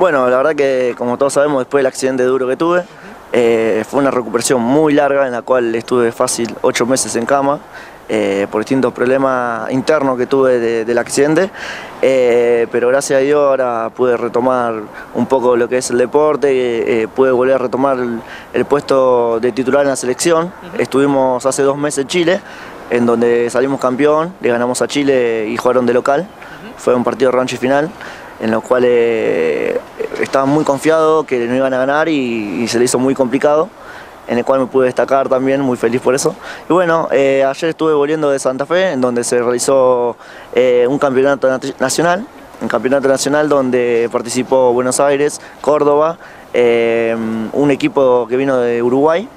Bueno, la verdad que como todos sabemos, después del accidente duro que tuve, eh, fue una recuperación muy larga en la cual estuve fácil ocho meses en cama. Eh, por distintos problemas internos que tuve del accidente, eh, pero gracias a Dios ahora pude retomar un poco lo que es el deporte, pude volver a retomar el, puesto de titular en la selección. Estuvimos hace dos meses en Chile, en donde salimos campeón, le ganamos a Chile y jugaron de local. Fue un partido rancho y final en los cuales estaba muy confiado que no iban a ganar y, se le hizo muy complicado, en el cual me pude destacar también, muy feliz por eso. Y bueno, eh, ayer estuve volviendo de Santa Fe, en donde se realizó eh, un campeonato nacional, un campeonato nacional donde participó Buenos Aires, Córdoba, eh, un equipo que vino de Uruguay,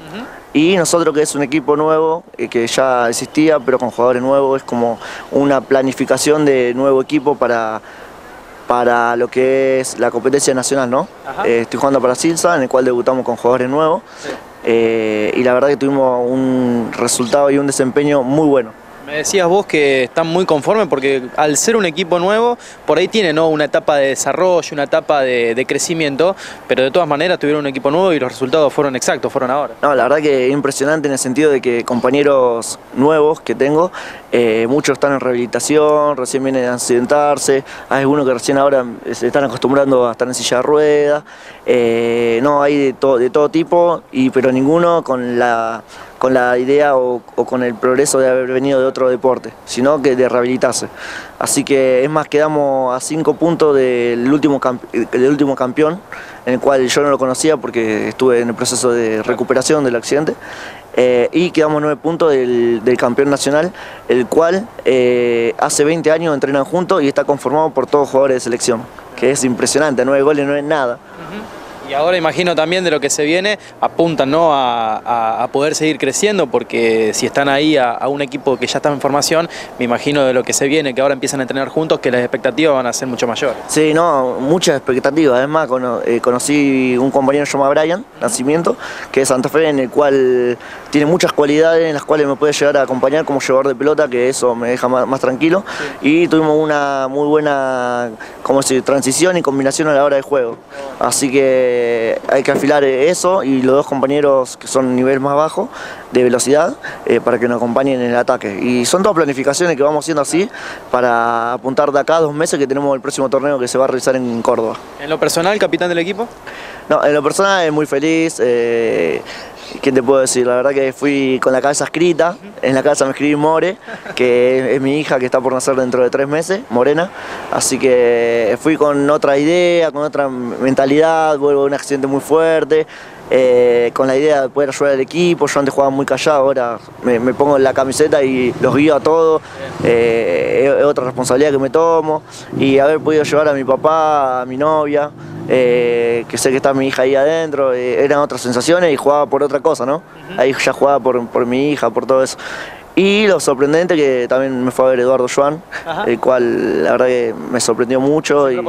y nosotros que es un equipo nuevo, que ya existía, pero con jugadores nuevos, es como una planificación de nuevo equipo para para lo que es la competencia nacional, ¿no? Eh, estoy jugando para Silsa, en el cual debutamos con jugadores nuevos. Eh, y la verdad que tuvimos un resultado y un desempeño muy bueno. Me decías vos que están muy conformes porque al ser un equipo nuevo, por ahí tiene ¿no? una etapa de desarrollo, una etapa de, crecimiento, pero de todas maneras tuvieron un equipo nuevo y los resultados fueron exactos, fueron ahora. No, la verdad que es impresionante en el sentido de que compañeros nuevos que tengo, eh, muchos están en rehabilitación, recién vienen a accidentarse, hay algunos que recién ahora se están acostumbrando a estar en silla de ruedas, eh, no, hay de, todo de todo tipo, y, pero ninguno con la con la idea o, con el progreso de haber venido de otro deporte, sino que de rehabilitarse. Así que es más, quedamos a cinco puntos del último, del último campeón, en el cual yo no lo conocía porque estuve en el proceso de recuperación del accidente. Eh, y quedamos nueve puntos del, campeón nacional, el cual eh, hace 20 años entrenan juntos y está conformado por todos jugadores de selección, que es impresionante, nueve goles no es nada. Y ahora imagino también de lo que se viene, apuntan ¿no? a, poder seguir creciendo, porque si están ahí a, un equipo que ya está en formación, me imagino de lo que se viene, que ahora empiezan a entrenar juntos, que las expectativas van a ser mucho mayores. Sí, no, muchas expectativas. Además, eh, conocí un compañero llamado Brian, Nacimiento, que es Santa Fe, en el cual tiene muchas cualidades en las cuales me puede llegar a acompañar como llevador de pelota, que eso me deja más, tranquilo. Y tuvimos una muy buena como transición y combinación a la hora de juego. Así que eh, hay que afilar eso y los dos compañeros que son nivel más bajo de velocidad eh, para que nos acompañen en el ataque. Y son dos planificaciones que vamos haciendo así para apuntar de acá a dos meses que tenemos el próximo torneo que se va a realizar en Córdoba. ¿En lo personal, capitán del equipo? No, en lo personal es muy feliz. Eh, ¿Qué te puedo decir? La verdad que fui con la cabeza escrita, en la casa me escribí More, que es, mi hija que está por nacer dentro de tres meses, Morena, así que fui con otra idea, con otra mentalidad, vuelvo de un accidente muy fuerte, eh, con la idea de poder ayudar al equipo, yo antes jugaba muy callado, ahora me, pongo en la camiseta y los guío a todos, eh, es otra responsabilidad que me tomo, y haber podido llevar a mi papá, a mi novia, eh, que sé que está mi hija ahí adentro, eh, eran otras sensaciones y jugaba por otra cosa, ¿no? Ahí ya jugaba por, por, mi hija, por todo eso. Y lo sorprendente que también me fue a ver Eduardo Joan, el cual la verdad que me sorprendió mucho. Y,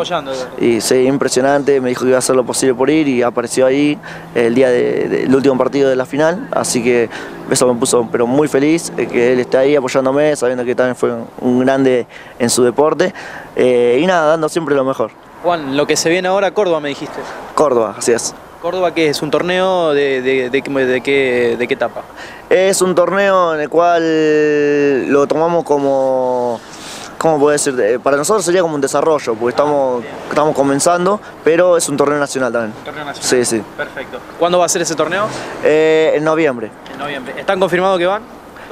y sí, impresionante, me dijo que iba a hacer lo posible por ir y apareció ahí el día del último partido de la final, así que eso me puso pero muy feliz eh, que él esté ahí apoyándome, sabiendo que también fue un grande en su deporte y nada, dando siempre lo mejor. Juan, lo que se viene ahora, Córdoba me dijiste. Córdoba, así es. ¿Córdoba qué es? ¿Un torneo de, de, qué, etapa? Es un torneo en el cual lo tomamos como, ¿cómo puedo decir? Para nosotros sería como un desarrollo, porque estamos, estamos comenzando, pero es un torneo nacional también. ¿Torneo nacional? Sí, sí. Perfecto. ¿Cuándo va a ser ese torneo? Eh, en noviembre. En noviembre. ¿Están confirmados que van?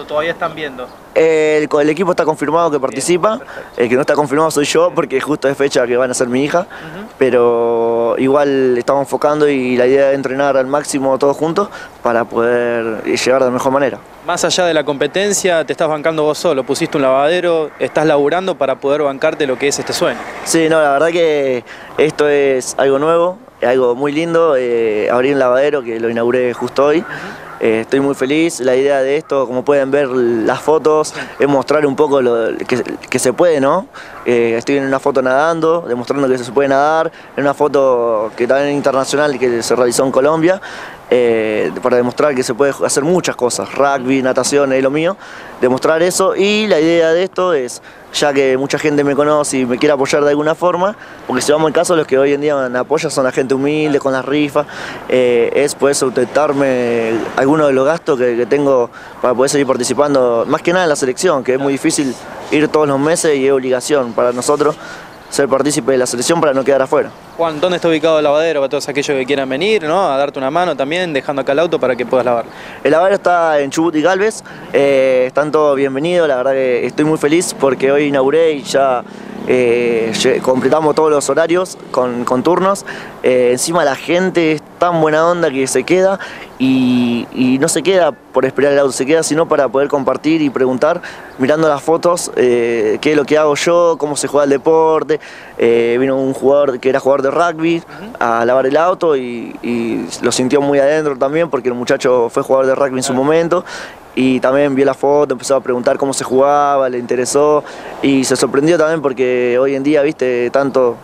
¿O todavía están viendo? El, el, equipo está confirmado que participa, el que no está confirmado soy yo porque justo es fecha que van a ser mi hija, pero igual estamos enfocando y la idea es entrenar al máximo todos juntos para poder llegar de la mejor manera. Más allá de la competencia, te estás bancando vos solo, pusiste un lavadero, estás laburando para poder bancarte lo que es este sueño. Sí, no, la verdad que esto es algo nuevo, algo muy lindo, eh, abrir un lavadero que lo inauguré justo hoy. Eh, estoy muy feliz. La idea de esto, como pueden ver las fotos, es mostrar un poco lo que, se puede, ¿no? Eh, estoy en una foto nadando, demostrando que se puede nadar, en una foto que también internacional que se realizó en Colombia. Eh, para demostrar que se puede hacer muchas cosas, rugby, natación, es lo mío, demostrar eso. Y la idea de esto es, ya que mucha gente me conoce y me quiere apoyar de alguna forma, porque si vamos al caso, los que hoy en día me apoyan son la gente humilde, con las rifas, eh, es poder sustentarme algunos de los gastos que, que tengo para poder seguir participando, más que nada en la selección, que es muy difícil ir todos los meses y es obligación para nosotros ser partícipe de la selección para no quedar afuera. Juan, ¿dónde está ubicado el lavadero para todos aquellos que quieran venir, ¿no? a darte una mano también, dejando acá el auto para que puedas lavar? El lavadero está en Chubut y Galvez, eh, están todos bienvenidos, la verdad que estoy muy feliz porque hoy inauguré y ya eh, completamos todos los horarios con, con turnos. Eh, encima la gente tan buena onda que se queda y, y, no se queda por esperar el auto, se queda sino para poder compartir y preguntar, mirando las fotos, eh, qué es lo que hago yo, cómo se juega el deporte. Eh, vino un jugador que era jugador de rugby a lavar el auto y, y, lo sintió muy adentro también porque el muchacho fue jugador de rugby en su momento. Y también vio la foto, empezó a preguntar cómo se jugaba, le interesó. Y se sorprendió también porque hoy en día, viste, tanto,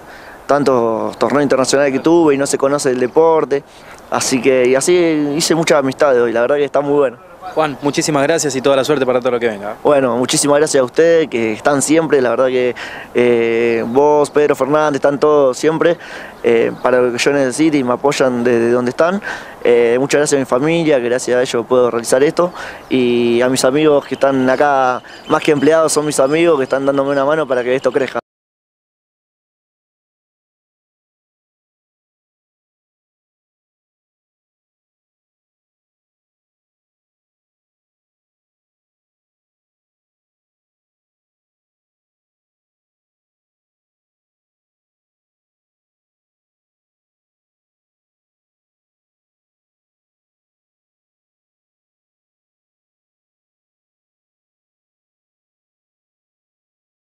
tantos torneos internacionales que tuve y no se conoce el deporte, así que y así hice muchas amistades hoy, la verdad que está muy bueno. Juan, muchísimas gracias y toda la suerte para todo lo que venga. Bueno, muchísimas gracias a ustedes que están siempre, la verdad que eh, vos, Pedro Fernández, están todos siempre eh, para lo que yo necesite y me apoyan desde donde están. Eh, muchas gracias a mi familia, que gracias a ellos puedo realizar esto y a mis amigos que están acá, más que empleados, son mis amigos que están dándome una mano para que esto crezca.